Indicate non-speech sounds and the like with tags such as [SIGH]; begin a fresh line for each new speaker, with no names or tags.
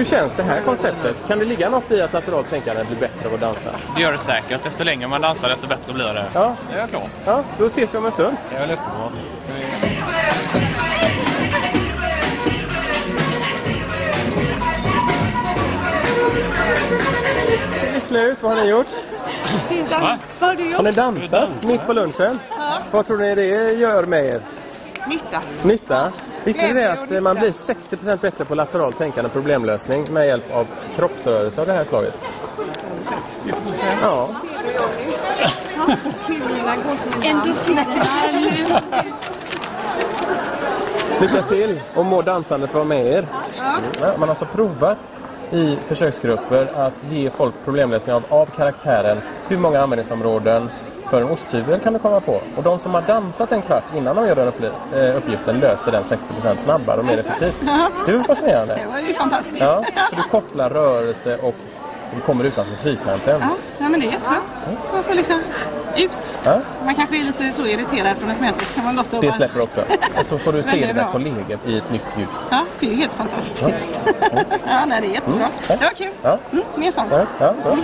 Hur känns det här konceptet? Kan det ligga något i att lateralt tänkande blir bättre av att dansa?
Det gör det säkert. Desto längre man dansar desto bättre blir det.
Ja,
Det är klart.
ja då ses vi om en stund.
Det är väl uppenbart.
Lyckliga ut. Vad har ni gjort?
Dansar du
Har ni dansat mitt på lunchen? Vad tror ni det gör med er?
Nytta.
Nytta? Visste ni det att man blir 60% bättre på lateralt tänkande och problemlösning med hjälp av kroppsrörelse av det här slaget? 60%? Ja. Lycka till och må dansandet vara med er. Ja, man har alltså provat i försöksgrupper att ge folk problemlösning av, av karaktären hur många användningsområden för en osthyvel kan du komma på? Och de som har dansat en kvart innan de gör den eh, uppgiften löser den 60% snabbare och mer effektivt. Det är fascinerande?
Det var ju fantastiskt.
Ja, för du kopplar rörelse och du kommer utanför fyrkanten.
Ja, ja, men det är jätteskönt. Man får liksom ut.
Ja,
Man kanske är lite så irriterad från ett möte så kan man låta och
det
bara-
släpper också. Och så får du [LAUGHS] se dina kollegor i ett nytt ljus.
Ja, det är ju helt fantastiskt. [LAUGHS] Ja, nej, det är jättebra.
Mm.
Det var kul.
Ja.
Mm, mer sånt.
Ja, ja, bra.